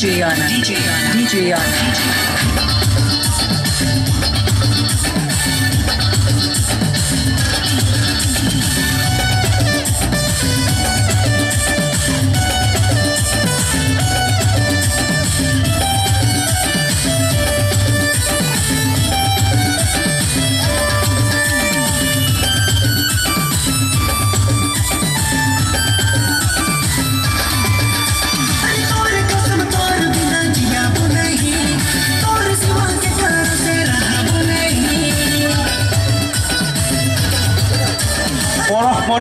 DJ Anna, DJ Anna, DJ Anna.